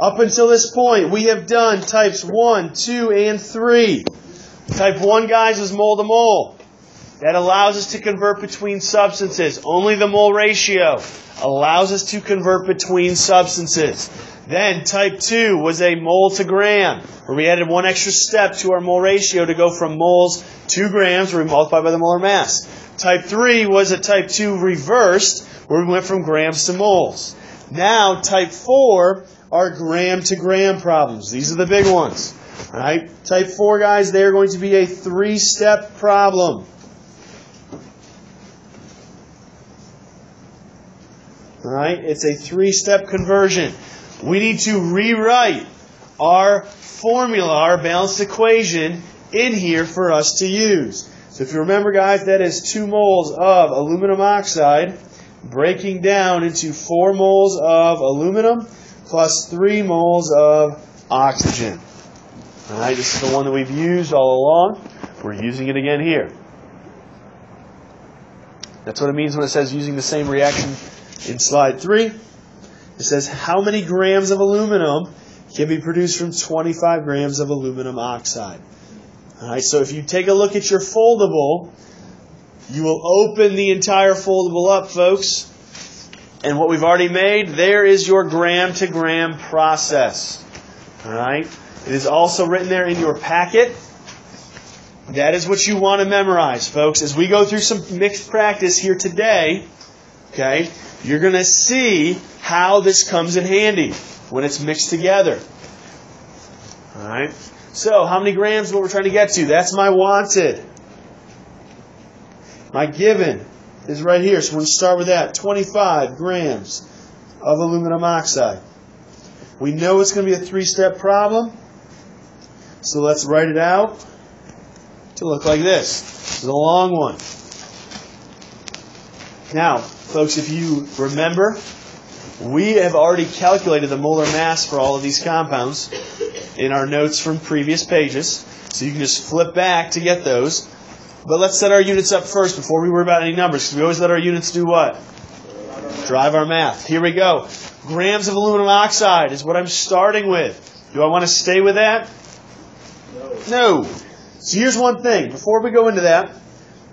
Up until this point, we have done types 1, 2, and 3. Type 1, guys, is mole to mole. That allows us to convert between substances. Only the mole ratio allows us to convert between substances. Then type 2 was a mole to gram, where we added one extra step to our mole ratio to go from moles to grams, where we multiply by the molar mass. Type 3 was a type 2 reversed, where we went from grams to moles. Now, type 4 are gram to gram problems. These are the big ones. All right? Type 4 guys, they're going to be a three step problem. All right? It's a three step conversion. We need to rewrite our formula, our balanced equation, in here for us to use. So if you remember, guys, that is 2 moles of aluminum oxide breaking down into 4 moles of aluminum plus 3 moles of oxygen. All right, this is the one that we've used all along. We're using it again here. That's what it means when it says using the same reaction in slide 3. It says how many grams of aluminum can be produced from 25 grams of aluminum oxide. All right, so if you take a look at your foldable, you will open the entire foldable up, folks. And what we've already made, there is your gram to gram process. All right? It is also written there in your packet. That is what you want to memorize, folks. As we go through some mixed practice here today, okay, you're going to see how this comes in handy when it's mixed together. All right? So, how many grams is what we're trying to get to? That's my wanted. My given is right here. So we're going to start with that. 25 grams of aluminum oxide. We know it's going to be a three-step problem. So let's write it out to look like this. Is a long one. Now, folks, if you remember, we have already calculated the molar mass for all of these compounds in our notes from previous pages. So you can just flip back to get those. But let's set our units up first before we worry about any numbers, because we always let our units do what? Drive our math. Here we go. Grams of aluminum oxide is what I'm starting with. Do I want to stay with that? No. So here's one thing. Before we go into that,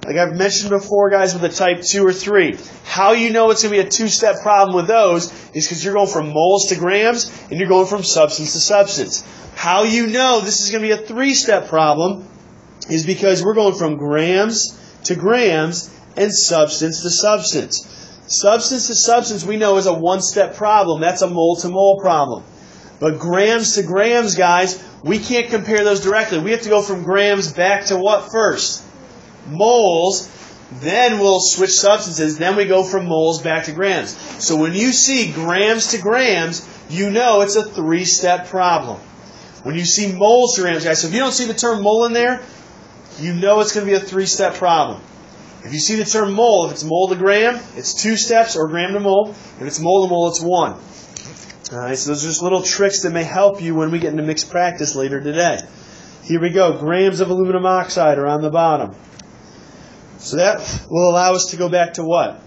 like I've mentioned before, guys, with a type 2 or 3, how you know it's going to be a two step problem with those is because you're going from moles to grams and you're going from substance to substance. How you know this is going to be a three step problem is because we're going from grams to grams and substance to substance. Substance to substance we know is a one step problem. That's a mole to mole problem. But grams to grams, guys, we can't compare those directly. We have to go from grams back to what first? Moles. Then we'll switch substances. Then we go from moles back to grams. So when you see grams to grams, you know it's a three step problem. When you see moles to grams, guys, so if you don't see the term mole in there, you know it's going to be a three step problem. If you see the term mole, if it's mole to gram, it's two steps, or gram to mole. If it's mole to mole, it's one. Alright, so those are just little tricks that may help you when we get into mixed practice later today. Here we go. Grams of aluminum oxide are on the bottom. So that will allow us to go back to what?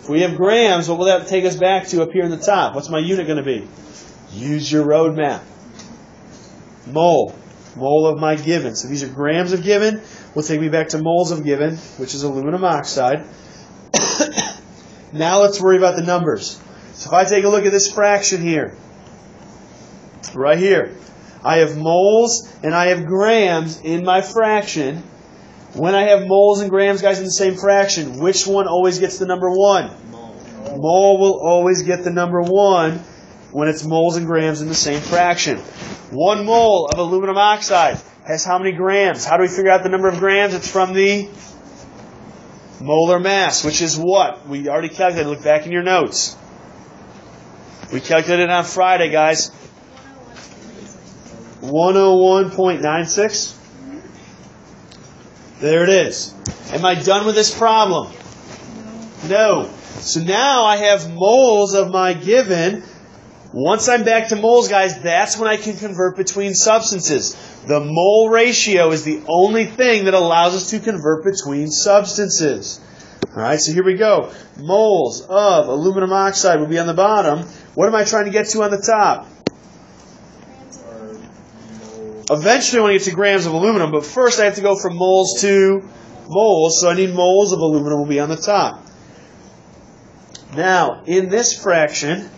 If we have grams, what will that take us back to up here in the top? What's my unit going to be? Use your road map. Mole. Mole of my given. So these are grams of given. Will take me back to moles of given, which is aluminum oxide. now let's worry about the numbers. So if I take a look at this fraction here, right here, I have moles and I have grams in my fraction. When I have moles and grams, guys, in the same fraction, which one always gets the number one? Mole. Mole will always get the number one when it's moles and grams in the same fraction. One mole of aluminum oxide has how many grams? How do we figure out the number of grams? It's from the molar mass, which is what? We already calculated. Look back in your notes. We calculated it on Friday, guys. 101.96. There it is. Am I done with this problem? No. So now I have moles of my given. Once I'm back to moles, guys, that's when I can convert between substances. The mole ratio is the only thing that allows us to convert between substances. All right, so here we go. Moles of aluminum oxide will be on the bottom. What am I trying to get to on the top? Eventually, I want to get to grams of aluminum, but first I have to go from moles to moles, so I need moles of aluminum will be on the top. Now, in this fraction,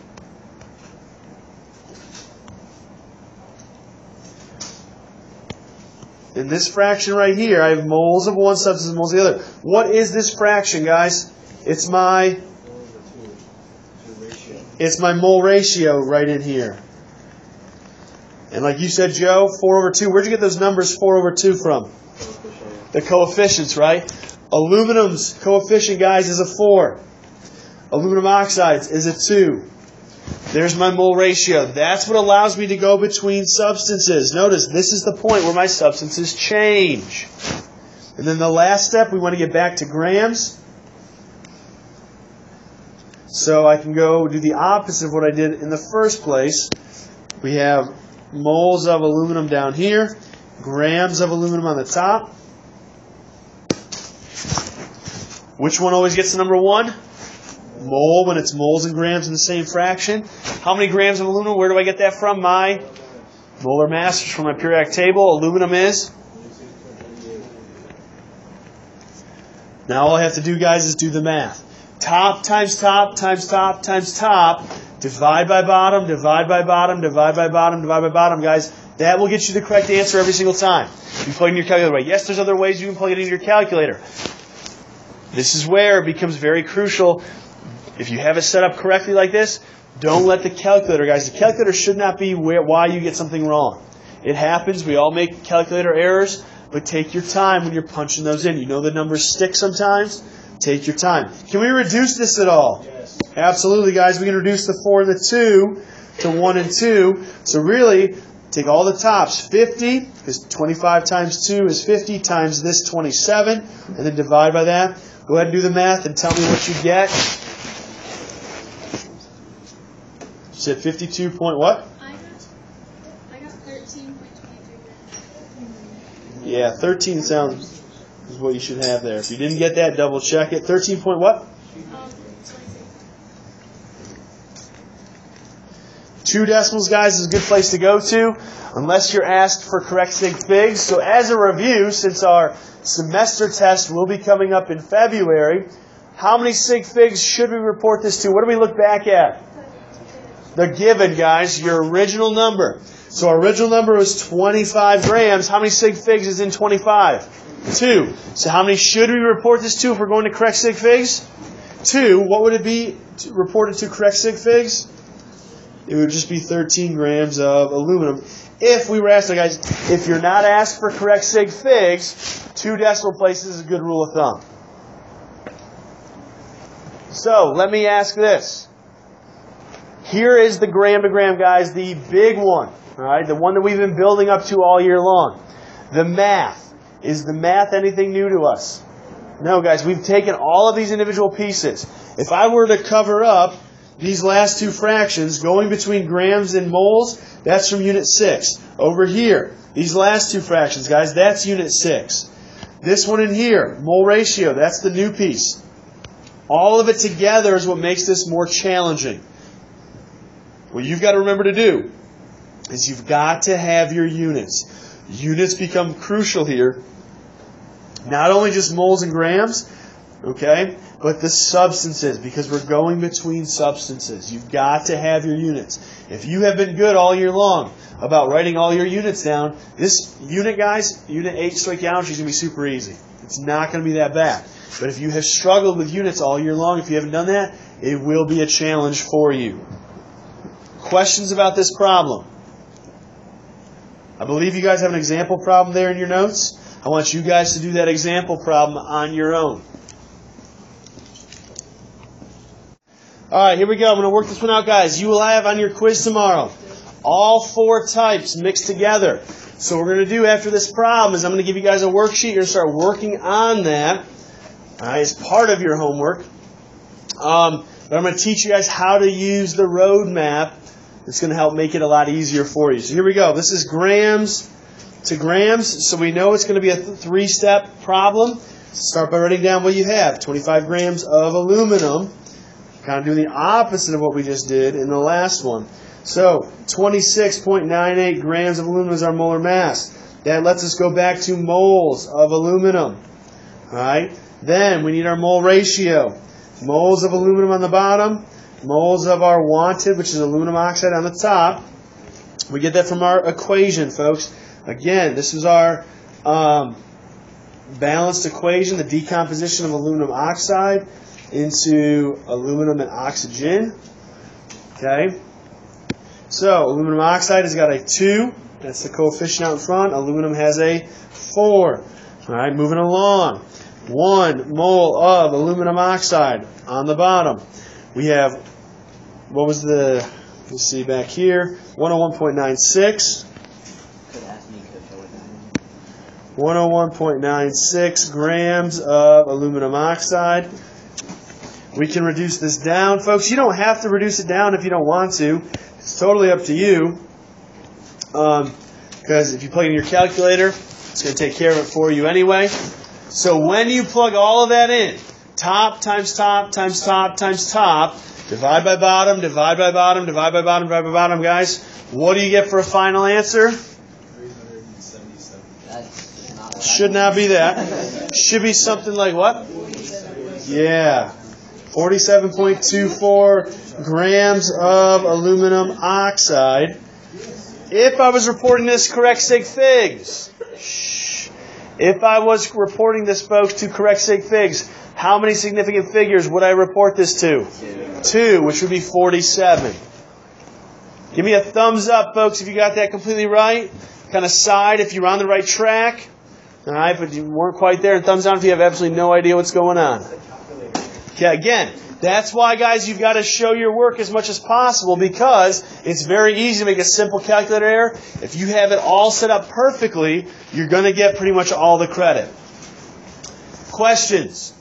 in this fraction right here, I have moles of one substance and moles of the other. What is this fraction, guys? It's my it's my mole ratio right in here. And like you said, Joe, 4 over 2. Where'd you get those numbers 4 over 2 from? The coefficients, right? Aluminum's coefficient, guys, is a 4. Aluminum oxides is a 2. There's my mole ratio. That's what allows me to go between substances. Notice, this is the point where my substances change. And then the last step, we want to get back to grams. So I can go do the opposite of what I did in the first place. We have moles of aluminum down here, grams of aluminum on the top. Which one always gets the number one? Mole when it's moles and grams in the same fraction. How many grams of aluminum? Where do I get that from? My molar mass is from my periodic table. Aluminum is. Now all I have to do, guys, is do the math. Top times top times top times top. Divide by bottom, divide by bottom, divide by bottom, divide by bottom, guys. That will get you the correct answer every single time. You plug in your calculator. Yes, there's other ways you can plug it in your calculator. This is where it becomes very crucial. If you have it set up correctly like this, don't let the calculator, guys. The calculator should not be where, why you get something wrong. It happens. We all make calculator errors, but take your time when you're punching those in. You know the numbers stick sometimes. Take your time. Can we reduce this at all? Yes. Absolutely, guys. We can reduce the 4 and the 2 to 1 and 2. So really, take all the tops. 50, because 25 times 2 is 50, times this 27, and then divide by that. Go ahead and do the math and tell me what you get. Said 52 point what? I got, I got thirteen point twenty-three. Yeah, 13 sounds is what you should have there. If you didn't get that, double check it. 13 point what? Um. Two decimals, guys, is a good place to go to, unless you're asked for correct sig figs. So, as a review, since our semester test will be coming up in February, how many sig figs should we report this to? What do we look back at? The given, guys, your original number. So, our original number was 25 grams. How many sig figs is in 25? Two. So, how many should we report this to if we're going to correct sig figs? Two. What would it be to- reported to correct sig figs? it would just be 13 grams of aluminum. If we were asked, guys, if you're not asked for correct sig figs, two decimal places is a good rule of thumb. So let me ask this. Here is the gram to gram, guys, the big one, right, the one that we've been building up to all year long. The math. Is the math anything new to us? No, guys, we've taken all of these individual pieces. If I were to cover up these last two fractions going between grams and moles, that's from unit 6. Over here, these last two fractions, guys, that's unit 6. This one in here, mole ratio, that's the new piece. All of it together is what makes this more challenging. What you've got to remember to do is you've got to have your units. Units become crucial here. Not only just moles and grams, okay, but the substances, because we're going between substances. You've got to have your units. If you have been good all year long about writing all your units down, this unit, guys, unit 8 straight stoichiometry is going to be super easy. It's not going to be that bad. But if you have struggled with units all year long, if you haven't done that, it will be a challenge for you. Questions about this problem? I believe you guys have an example problem there in your notes. I want you guys to do that example problem on your own. All right, here we go. I'm going to work this one out, guys. You will have on your quiz tomorrow all four types mixed together. So what we're going to do after this problem is I'm going to give you guys a worksheet. You're going to start working on that right, as part of your homework. Um, but I'm going to teach you guys how to use the road map. It's going to help make it a lot easier for you. So here we go. This is grams to grams. So we know it's going to be a th- three-step problem. start by writing down what you have 25 grams of aluminum. Kind of doing the opposite of what we just did in the last one. So, 26.98 grams of aluminum is our molar mass. That lets us go back to moles of aluminum. Alright? Then we need our mole ratio. Moles of aluminum on the bottom, moles of our wanted, which is aluminum oxide on the top. We get that from our equation, folks. Again, this is our um, balanced equation, the decomposition of aluminum oxide into aluminum and oxygen. Okay? So, aluminum oxide has got a 2. That's the coefficient out in front. Aluminum has a 4. Alright, moving along. 1 mole of aluminum oxide on the bottom. We have, what was the, let's see back here, 101.96. Could ask me, could I would 101.96 grams of aluminum oxide. We can reduce this down. Folks, you don't have to reduce it down if you don't want to. It's totally up to you. Um, because if you plug in your calculator, it's going to take care of it for you anyway. So when you plug all of that in, top times top times top times top, divide by bottom, divide by bottom, divide by bottom, divide by bottom, guys, what do you get for a final answer? Should not be that. Should be something like what? Yeah. 47.24 grams of aluminum oxide. If I was reporting this correct sig figs, if I was reporting this, folks, to correct sig figs, how many significant figures would I report this to? Two. Which would be 47. Give me a thumbs up, folks, if you got that completely right. Kind of side if you're on the right track. All right, but you weren't quite there. And thumbs down if you have absolutely no idea what's going on. Okay, again, that's why, guys, you've got to show your work as much as possible because it's very easy to make a simple calculator error. If you have it all set up perfectly, you're going to get pretty much all the credit. Questions?